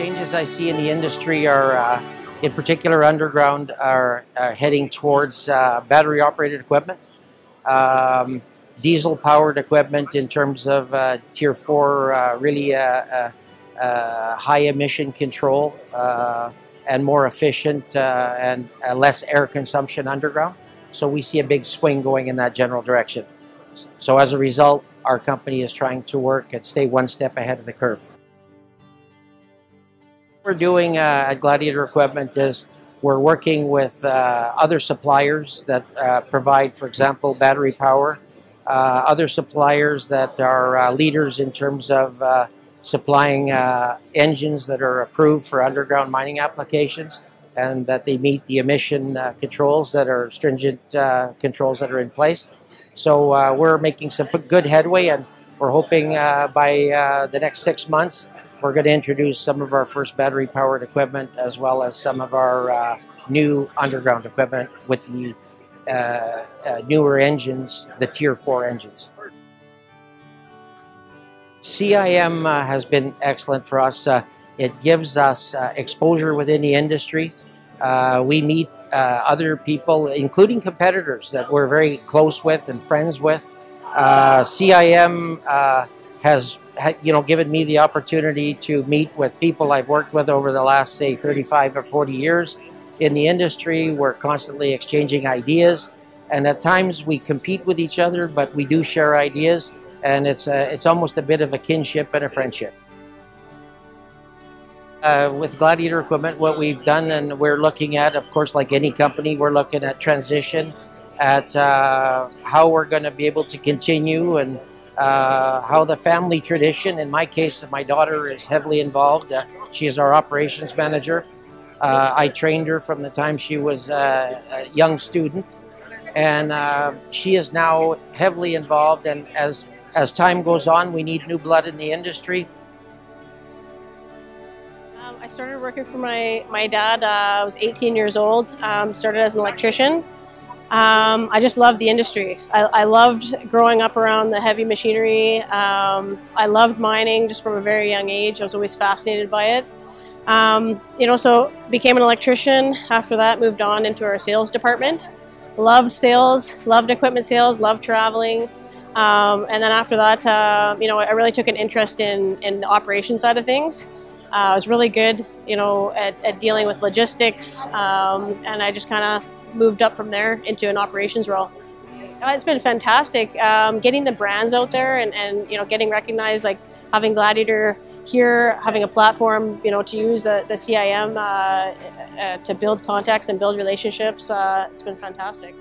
changes I see in the industry are, uh, in particular, underground are, are heading towards uh, battery operated equipment, um, diesel powered equipment in terms of uh, Tier 4, uh, really uh, uh, high emission control and more efficient and less air consumption underground. So we see a big swing going in that general direction. So as a result, our company is trying to work and stay one step ahead of the curve. What we're doing uh, at Gladiator Equipment is we're working with uh, other suppliers that uh, provide, for example, battery power, uh, other suppliers that are uh, leaders in terms of uh, supplying engines that are approved for underground mining applications and that they meet the emission controls that are stringent controls that are in place. So we're making some good headway, and we're hoping by the next six months we're going to introduce some of our first battery-powered equipment as well as some of our uh, new underground equipment with the uh, uh, newer engines, the Tier 4 engines. CIM has been excellent for us. it gives us exposure within the industry. we meet uh, other people, including competitors that we're very close with and friends with. Uh, CIM uh, has you know given me the opportunity to meet with people I've worked with over the last say 35 or 40 years in the industry. We're constantly exchanging ideas, and at times we compete with each other, but we do share ideas, and it's a, it's almost a bit of a kinship and a friendship. Uh, with Gladiator equipment, what we've done and we're looking at, of course, like any company, we're looking at transition, at uh, how we're going to be able to continue and uh, how the family tradition, in my case, my daughter is heavily involved. Uh, she is our operations manager. Uh, I trained her from the time she was uh, a young student, and she is now heavily involved. And as as time goes on, we need new blood in the industry. I started working for my, my dad. Uh, I was 18 years old. Um, started as an electrician. Um, I just loved the industry. I, I, loved growing up around the heavy machinery. Um, I loved mining just from a very young age. I was always fascinated by it. Um, you know, so became an electrician. After that, moved on into our sales department. Loved sales, loved equipment sales, loved traveling. Um, and then after that, uh, you know, I really took an interest in, in the operation side of things. Uh, I was really good, you know, at, at dealing with logistics, um, and I just kind of moved up from there into an operations role. Uh, it's been fantastic um, getting the brands out there and, and, you know, getting recognized, like having Gladiator here, having a platform, you know, to use the, the CIM uh, uh, to build contacts and build relationships. Uh, it's been fantastic.